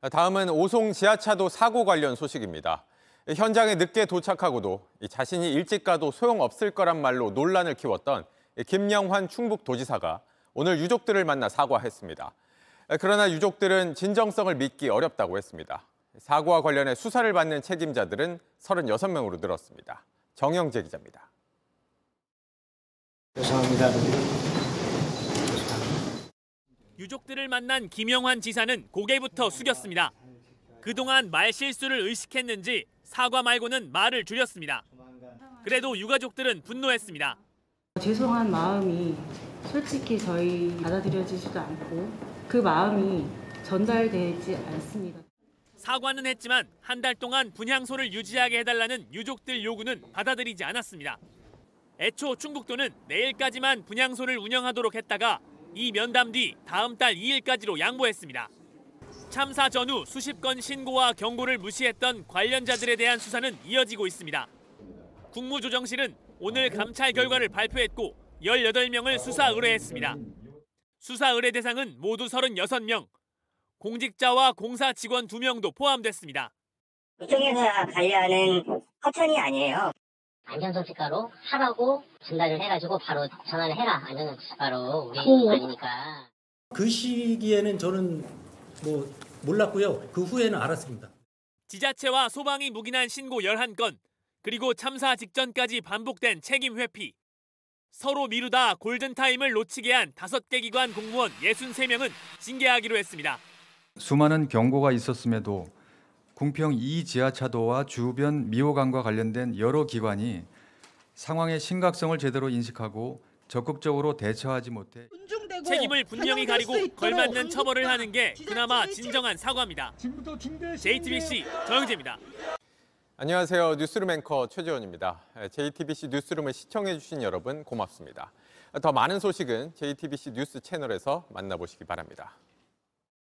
다음은 오송 지하차도 사고 관련 소식입니다. 현장에 늦게 도착하고도 자신이 일찍 가도 소용없을 거란 말로 논란을 키웠던 김영환 충북도지사가 오늘 유족들을 만나 사과했습니다. 그러나 유족들은 진정성을 믿기 어렵다고 했습니다. 사고와 관련해 수사를 받는 책임자들은 36명으로 늘었습니다. 정영재 기자입니다. 죄송합니다. 유족들을 만난 김영환 지사는 고개부터 숙였습니다. 그동안 말 실수를 의식했는지 사과 말고는 말을 줄였습니다. 그래도 유가족들은 분노했습니다. 죄송한 마음이 솔직히 저희 받아들여지지도 않고 그 마음이 전달되지 않습니다. 사과는 했지만 한 달 동안 분향소를 유지하게 해달라는 유족들 요구는 받아들이지 않았습니다. 애초 충북도는 내일까지만 분향소를 운영하도록 했다가 이 면담 뒤 다음 달 2일까지로 양보했습니다. 참사 전후 수십 건 신고와 경고를 무시했던 관련자들에 대한 수사는 이어지고 있습니다. 국무조정실은 오늘 감찰 결과를 발표했고 18명을 수사 의뢰했습니다. 수사 의뢰 대상은 모두 36명, 공직자와 공사 직원 2명도 포함됐습니다. 이쪽에서 관리하는 허천이 아니에요. 안전정책과로 하라고 전달을 해가지고 바로 전화를 해라 안전정책과로 우리 오. 아니니까 그 시기에는 저는 뭐 몰랐고요. 그 후에는 알았습니다. 지자체와 소방이 묵인한 신고 11건, 그리고 참사 직전까지 반복된 책임 회피. 서로 미루다 골든타임을 놓치게 한 5개 기관 공무원 63명은 징계하기로 했습니다. 수많은 경고가 있었음에도 궁평 2 지하차도와 주변 미호강과 관련된 여러 기관이 상황의 심각성을 제대로 인식하고 적극적으로 대처하지 못해 책임을 분명히 가리고 걸맞는 처벌을 하는 게 그나마 진정한 사과입니다. JTBC 정영재입니다. 안녕하세요. 뉴스룸 앵커 최재원입니다. JTBC 뉴스룸을 시청해주신 여러분 고맙습니다. 더 많은 소식은 JTBC 뉴스 채널에서 만나보시기 바랍니다.